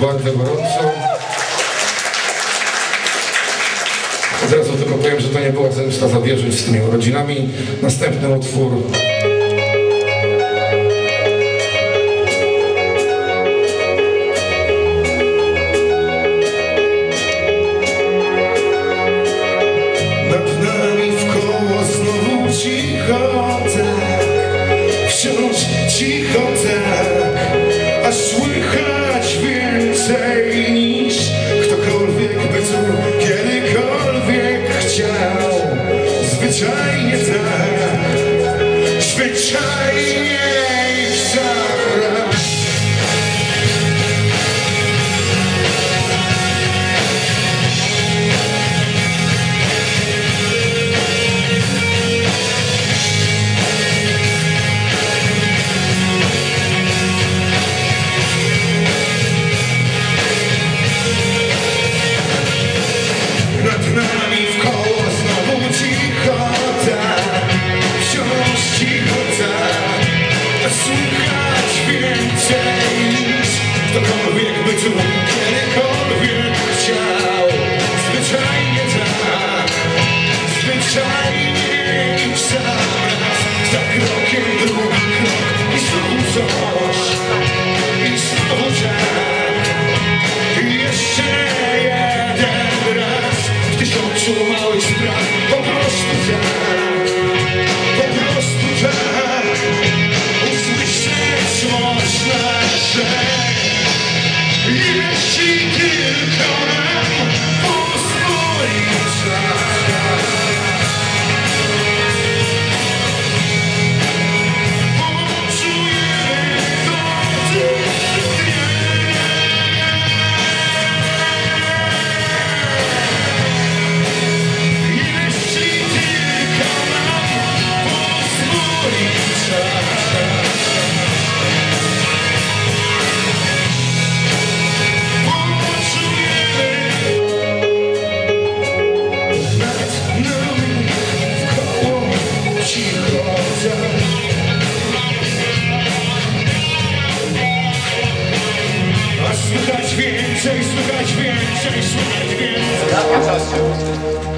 bardzo gorąco. Od razu tylko powiem, że to nie była zemsta za wierzeń z tymi urodzinami. Następny utwór. więcej, słychać więcej, słychać więcej.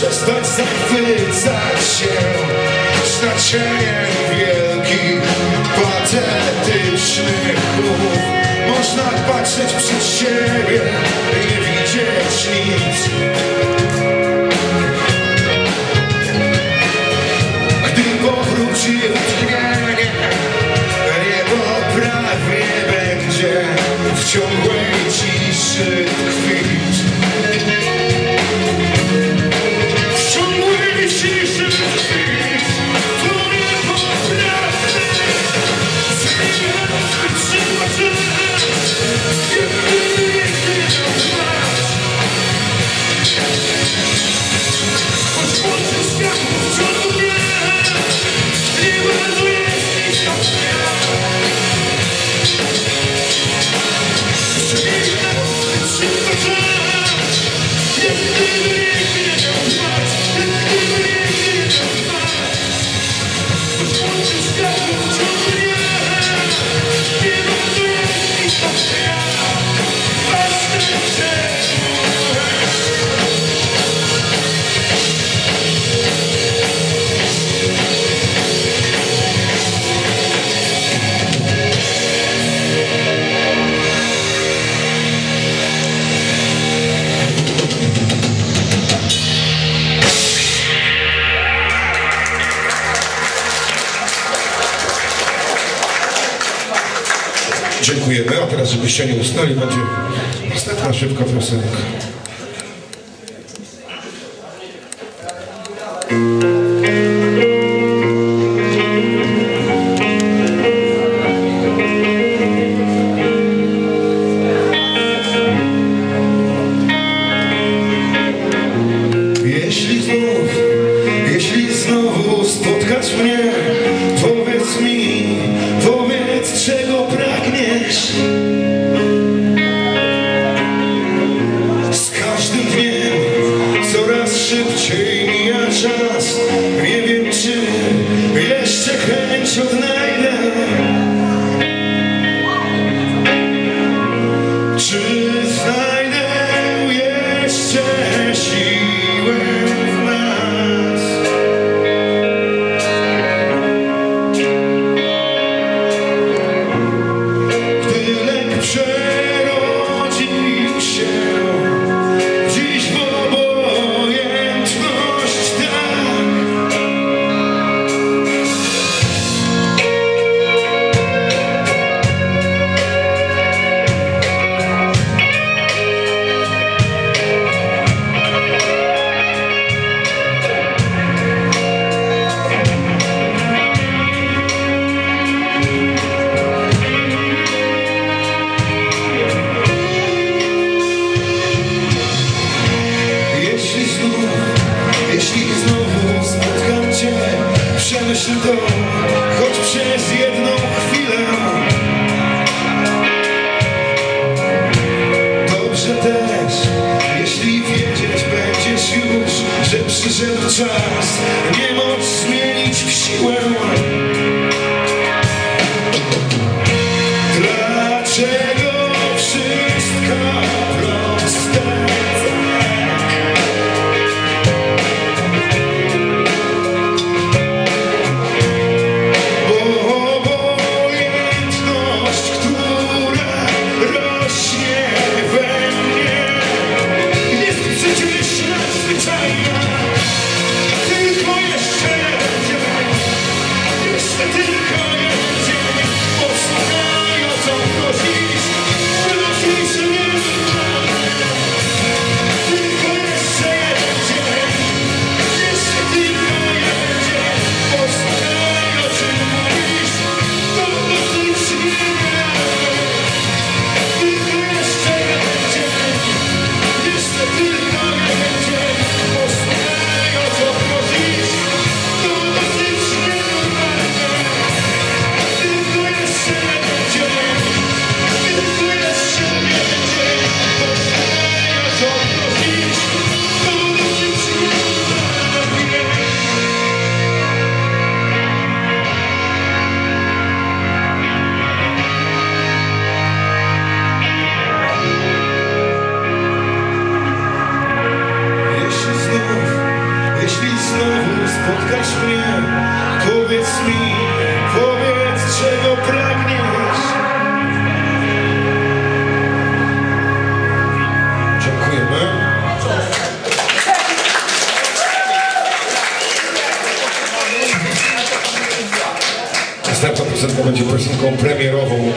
Przestań zachwycać się znaczeniem wielkich, patetycznych mów. Można patrzeć przed siebie i nie widzieć nic. Gdy powróci Thank you. Żebyście nie usnęli, będzie następna szybka piosenka. Spotkasz mnie, powiedz mi, powiedz czego pragniesz. Dziękujemy. Następna piosenka będzie piosenką premierową.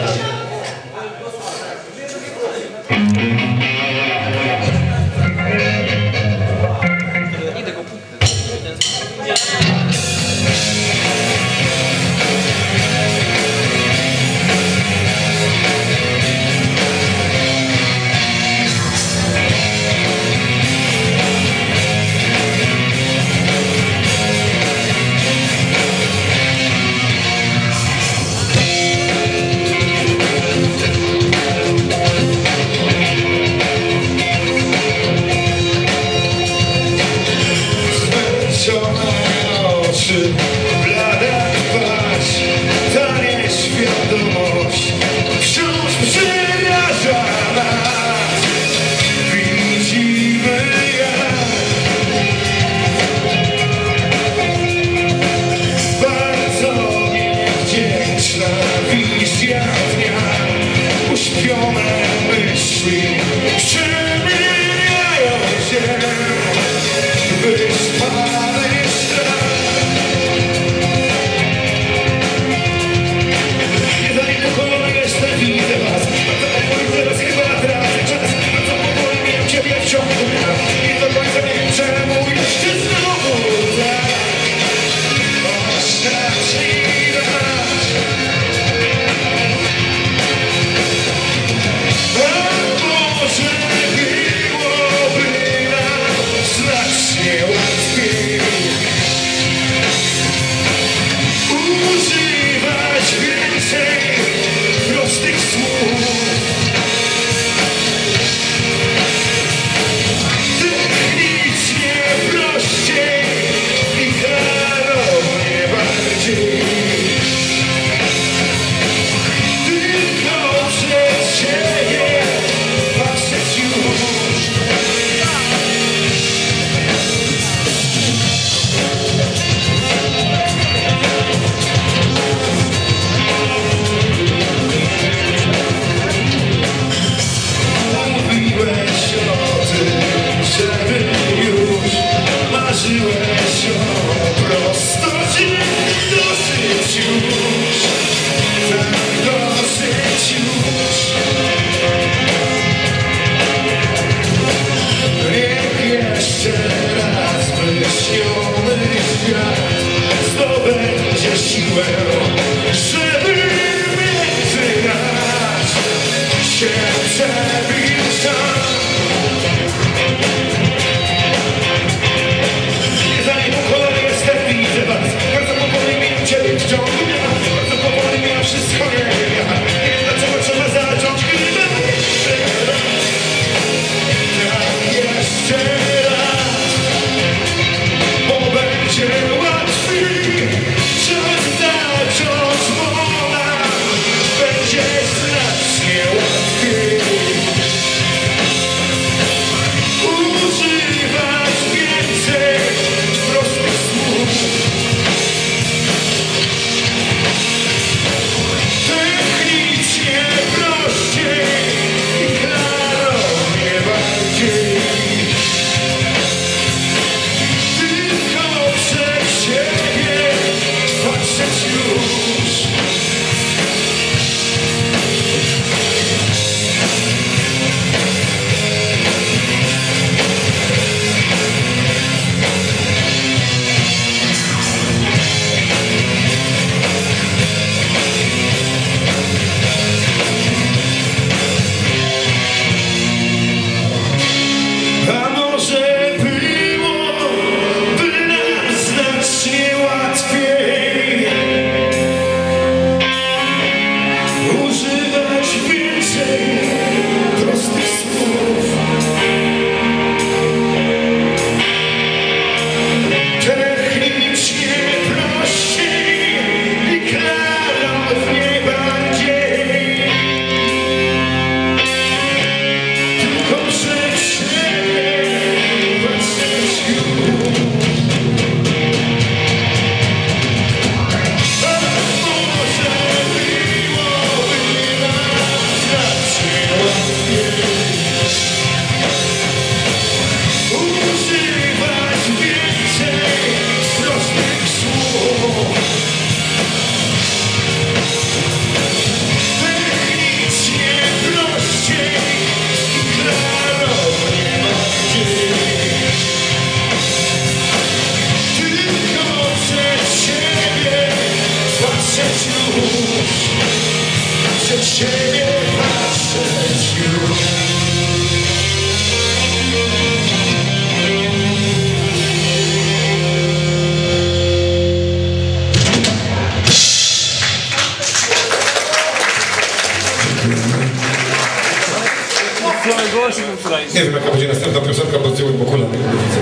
Nie wiem, jaka będzie następna piosenka, bo zdjąłem Bokula tego nie widzę.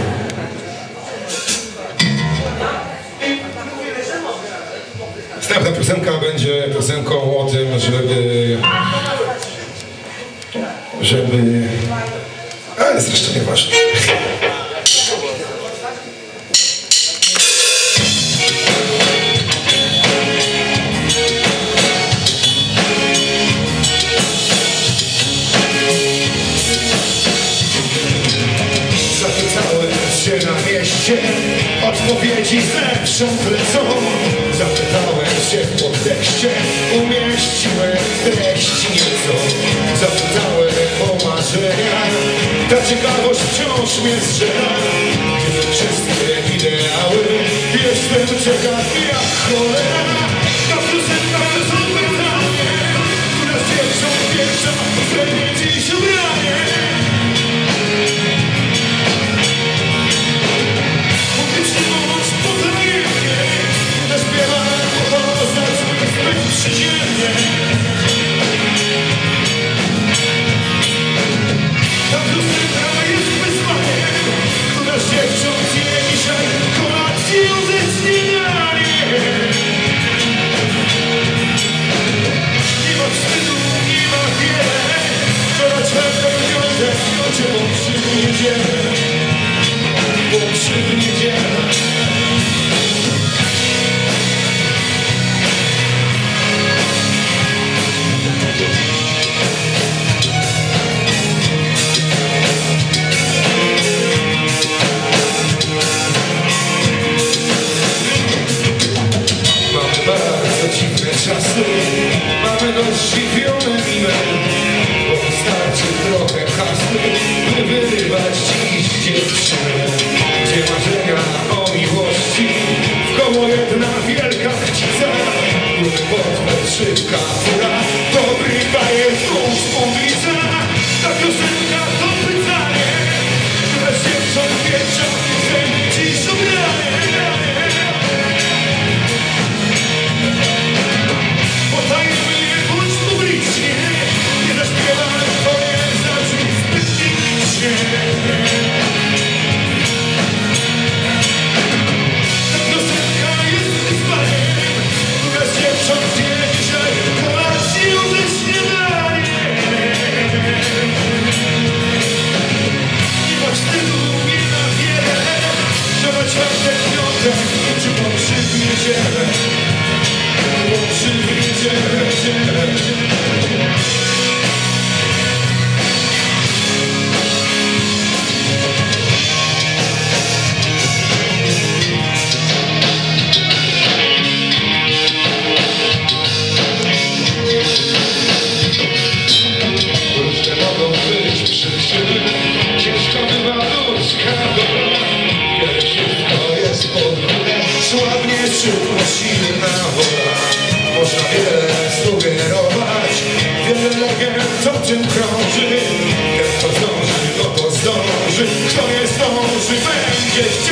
Następna piosenka będzie piosenką o tym, żeby... żeby... Ale zresztą nieważne. się na mieście Odpowiedzi zewsząd lecą Zapytałem się w podtekście Umieściłem treści nieco. Zapytałem o marzenia Ta ciekawość wciąż mnie strzela Gdzie wszystkie ideały? Jestem ciekaw jak cholera. Gdzie marzenia o miłości? W koło jedna wielka chcica Gruby portfel, szybka fura czym krąży kto zdąży, no to zdąży. Kto nie zdąży, będzie chciał.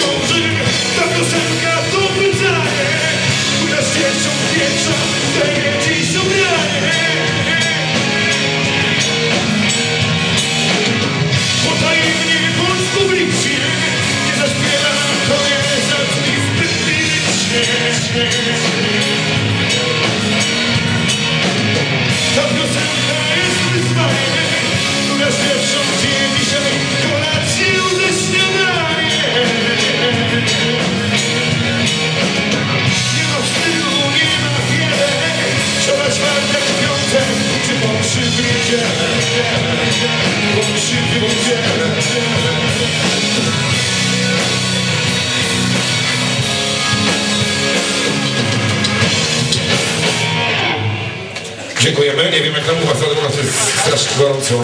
dziękujemy. Nie wiem jak tam u was, ale u nas jest strasznie gorąco.